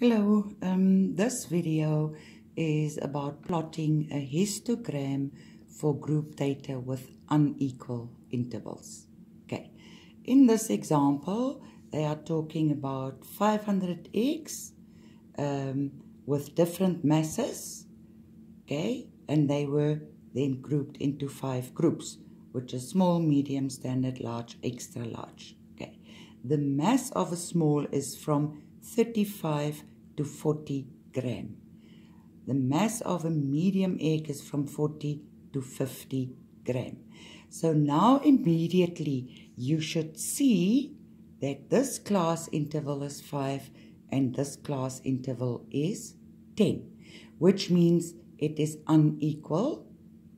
Hello, um, this video is about plotting a histogram for group data with unequal intervals. Okay, in this example, they are talking about 500 eggs um, with different masses, okay, and they were then grouped into five groups, which is small, medium, standard, large, extra large. Okay, the mass of a small is from 35 to 40 gram. The mass of a medium egg is from 40 to 50 gram. So now immediately you should see that this class interval is 5 and this class interval is 10, which means it is unequal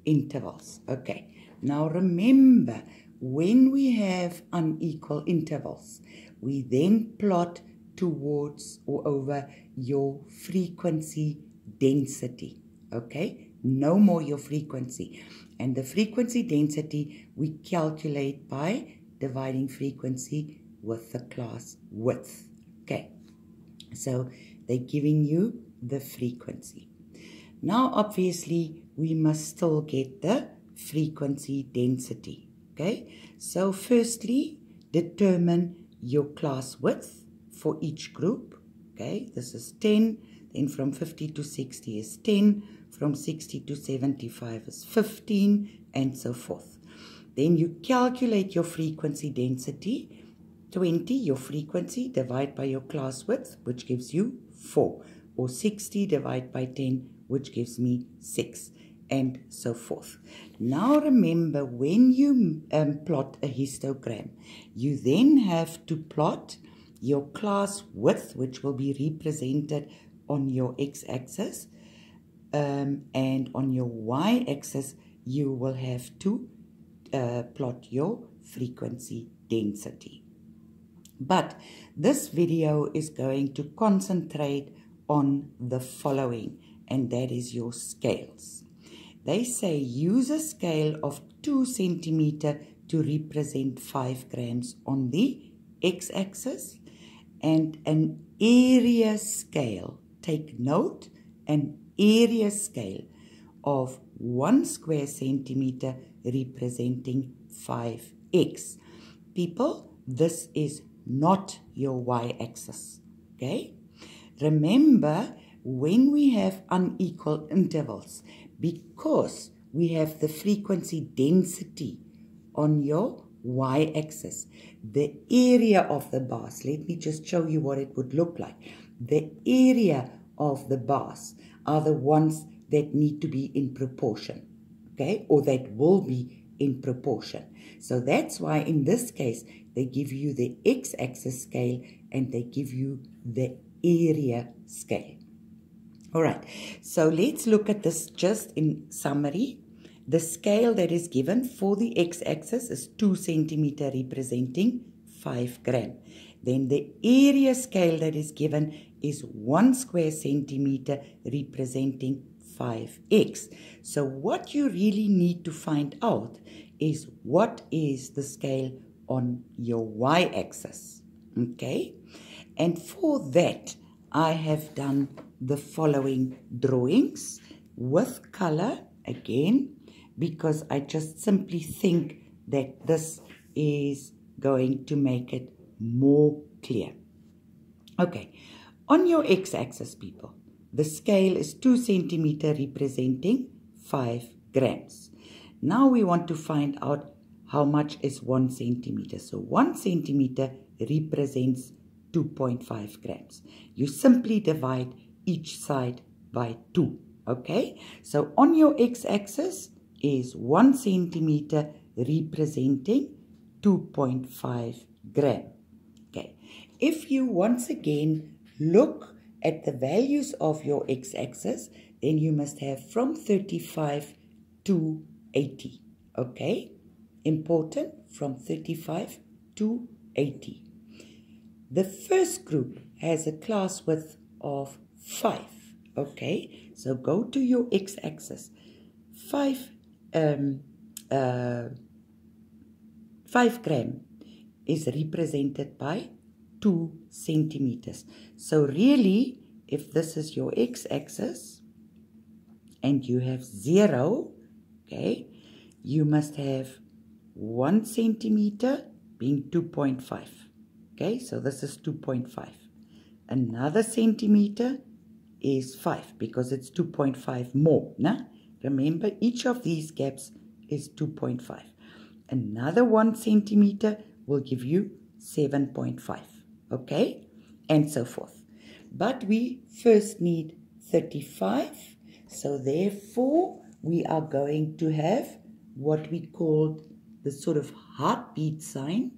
intervals. Okay, now remember, when we have unequal intervals, we then plot towards or over your frequency density. Okay, no more your frequency. And the frequency density we calculate by dividing frequency with the class width. Okay, so they're giving you the frequency. Now, obviously, we must still get the frequency density. Okay, so firstly, determine your class width for each group. Okay, this is 10. Then from 50 to 60 is 10. From 60 to 75 is 15 and so forth. Then you calculate your frequency density. 20, your frequency, divide by your class width, which gives you 4. Or 60 divide by 10, which gives me 6 and so forth. Now remember, when you um, plot a histogram, you then have to plot your class width, which will be represented on your x-axis, um, and on your y-axis, you will have to uh, plot your frequency density. But this video is going to concentrate on the following, and that is your scales. They say use a scale of 2 centimeter to represent 5 grams on the x-axis and an area scale. Take note, an area scale of 1 square centimeter representing 5x. People, this is not your y-axis, okay? Remember, when we have unequal intervals, because we have the frequency density on your y-axis. The area of the bars, let me just show you what it would look like. The area of the bars are the ones that need to be in proportion, okay, or that will be in proportion. So that's why in this case, they give you the x-axis scale and they give you the area scale. All right, so let's look at this just in summary. The scale that is given for the x-axis is 2 centimeter representing 5 gram. Then the area scale that is given is 1 square centimeter representing 5x. So what you really need to find out is what is the scale on your y-axis. Okay? And for that, I have done the following drawings with color again because I just simply think that this is going to make it more clear. Okay, on your x-axis, people, the scale is 2 centimeter representing 5 grams. Now we want to find out how much is 1 centimeter. So 1 centimeter represents 2.5 grams. You simply divide each side by 2. Okay, so on your x-axis, is 1 centimeter representing 2.5 gram. Okay. If you once again look at the values of your x-axis, then you must have from 35 to 80. Okay. Important from 35 to 80. The first group has a class width of 5. Okay. So go to your x-axis. 5 um, uh, 5 gram is represented by 2 centimeters. So really, if this is your x-axis and you have 0, okay, you must have 1 centimeter being 2.5. Okay, so this is 2.5. Another centimeter is 5 because it's 2.5 more. Nah? Remember, each of these gaps is 2.5. Another 1 centimeter will give you 7.5. Okay, and so forth. But we first need 35. So therefore, we are going to have what we call the sort of heartbeat sign.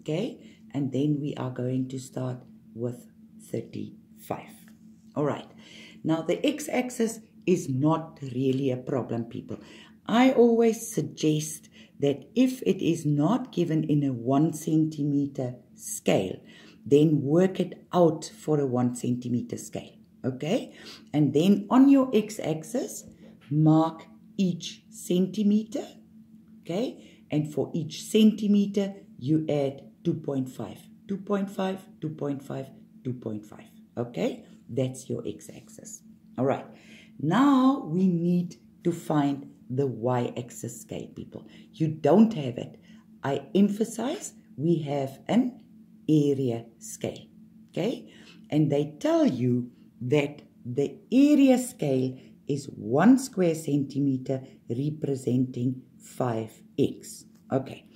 Okay, and then we are going to start with 35. All right. Now, the x-axis is not really a problem, people. I always suggest that if it is not given in a one centimeter scale, then work it out for a one centimeter scale. Okay? And then on your x-axis, mark each centimeter. Okay? And for each centimeter, you add 2.5. 2.5, 2.5, 2.5. Okay? That's your x-axis. All right. Now we need to find the y-axis scale, people. You don't have it. I emphasize we have an area scale. Okay? And they tell you that the area scale is one square centimeter representing 5x. Okay.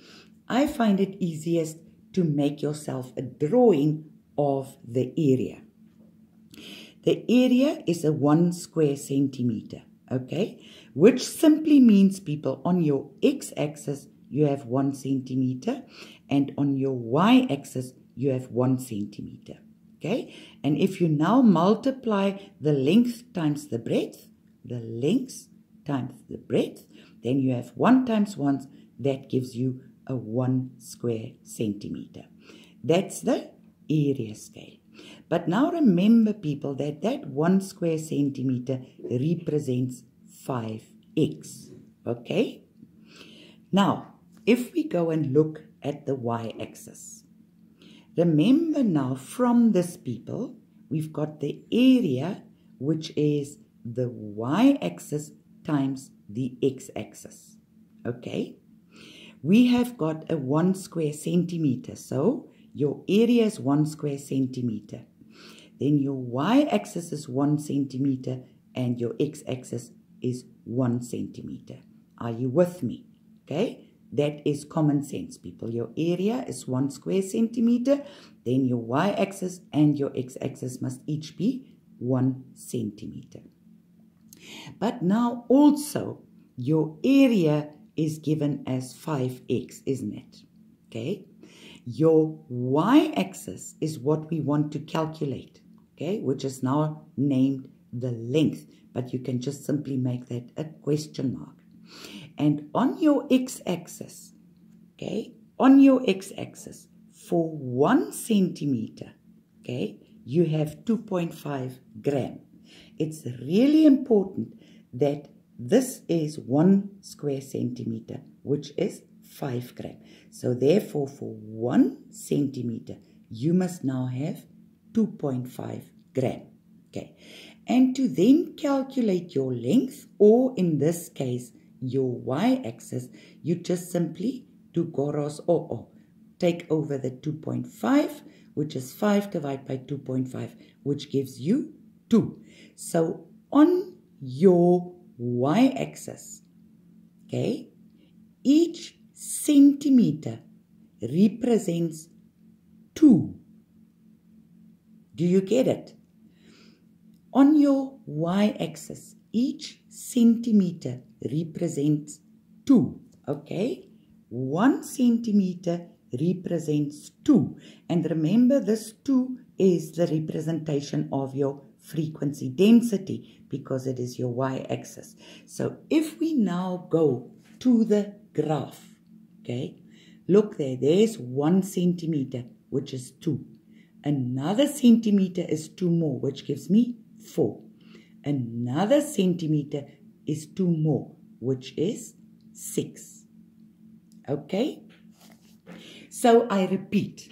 I find it easiest to make yourself a drawing of the area. The area is a one square centimeter, okay? Which simply means, people, on your x-axis, you have one centimeter, and on your y-axis, you have one centimeter, okay? And if you now multiply the length times the breadth, the length times the breadth, then you have 1 times 1, that gives you a 1 square centimeter. That's the area scale. But now remember, people, that that 1 square centimeter represents 5x. Okay? Now, if we go and look at the y-axis, remember now from this, people, we've got the area, which is the y-axis times the x-axis. Okay? We have got a 1 square centimeter, so your area is 1 square centimeter. Then your y-axis is 1 centimeter and your x-axis is 1 centimeter. Are you with me? Okay? That is common sense, people. Your area is 1 square centimeter. Then your y-axis and your x-axis must each be 1 centimeter. But now also, your area is given as 5x, isn't it? Okay? Your y-axis is what we want to calculate, okay, which is now named the length, but you can just simply make that a question mark. And on your x-axis, okay, on your x-axis, for one centimeter, okay, you have 2.5 gram. It's really important that this is one square centimeter, which is 5 gram. So therefore, for 1 centimeter, you must now have 2.5 gram. Okay. And to then calculate your length, or in this case, your y-axis, you just simply do goros o o. Take over the 2.5, which is 5 divided by 2.5, which gives you 2. So on your y-axis, okay, each centimeter represents 2. Do you get it? On your y-axis, each centimeter represents 2. Okay? 1 centimeter represents 2. And remember, this 2 is the representation of your frequency density because it is your y-axis. So if we now go to the graph, Okay, look there, there's one centimeter, which is two. Another centimeter is two more, which gives me four. Another centimeter is two more, which is six. Okay? So I repeat,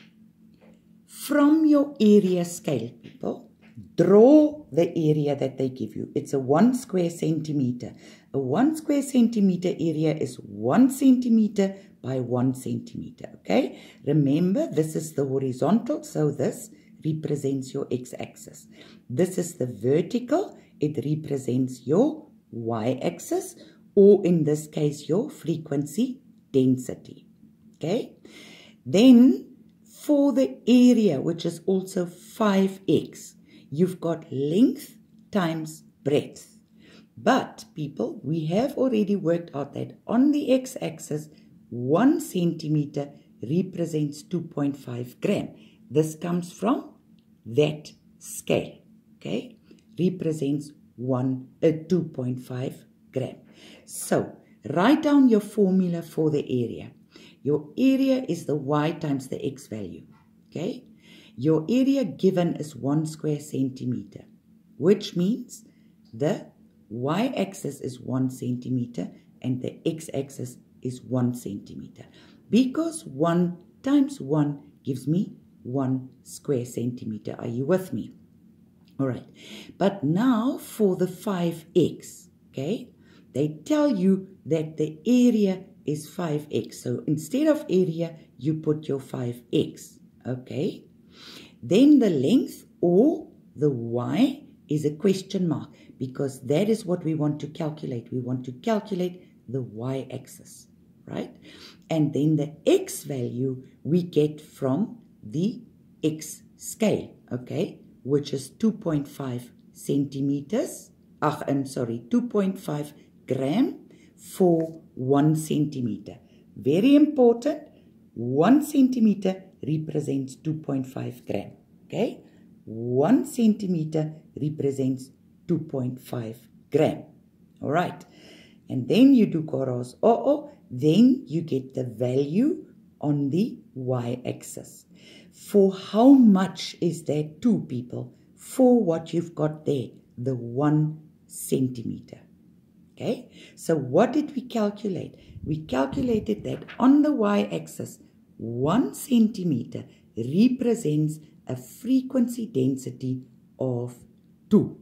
from your area scale, people, draw the area that they give you. It's a one square centimeter. A one square centimeter area is one centimeter by one centimeter. Okay. Remember, this is the horizontal. So this represents your x-axis. This is the vertical. It represents your y-axis or in this case, your frequency density. Okay. Then for the area, which is also 5x, you've got length times breadth. But people, we have already worked out that on the x-axis, 1 centimeter represents 2.5 gram. This comes from that scale, okay? Represents 1, uh, 2.5 gram. So, write down your formula for the area. Your area is the y times the x value, okay? Your area given is 1 square centimeter, which means the y-axis is 1 centimeter and the x-axis is 1 centimeter. Because 1 times 1 gives me 1 square centimeter. Are you with me? All right. But now for the 5x, okay? They tell you that the area is 5x. So instead of area, you put your 5x, okay? Then the length or the y is a question mark because that is what we want to calculate. We want to calculate the y-axis, right? And then the x value we get from the x scale, okay? Which is 2.5 centimeters. Ach, I'm sorry, 2.5 gram for 1 centimeter. Very important, 1 centimeter represents 2.5 gram. Okay? 1 centimeter represents 2.5 gram. All right. And then you do koros oh, oh, then you get the value on the y-axis. For how much is that 2 people? For what you've got there, the 1 centimeter. Okay, so what did we calculate? We calculated that on the y-axis, one centimeter represents a frequency density of 2.